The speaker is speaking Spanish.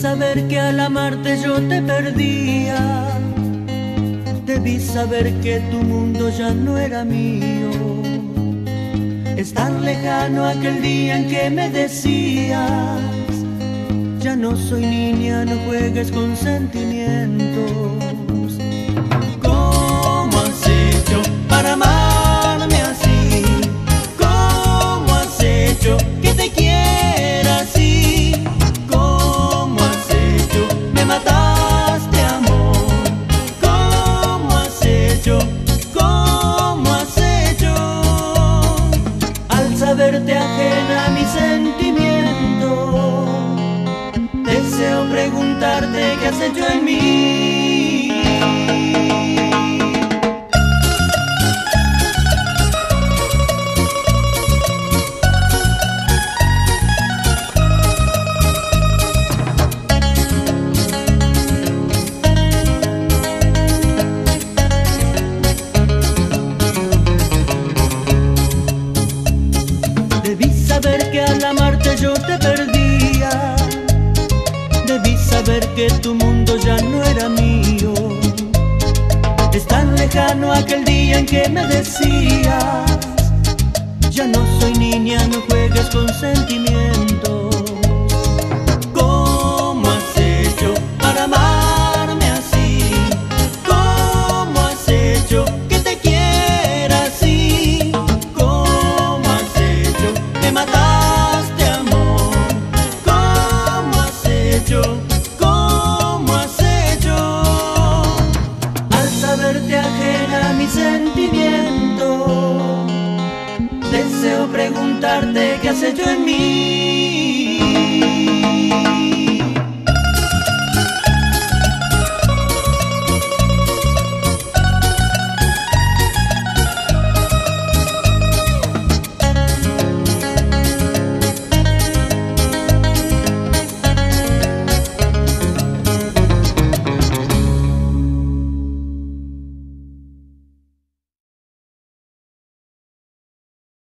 saber que al amarte yo te perdía. Debí saber que tu mundo ya no era mío. Es tan lejano aquel día en que me decías, ya no soy niña, no juegues con sentimientos. Preguntarte qué has hecho en mí. Debí saber que al amarte yo te perdía. Saber que tu mundo ya no era mío. Es tan lejano aquel día en que me decías, ya no soy niña, no juegues con sentimientos. preguntarte qué has hecho en mí.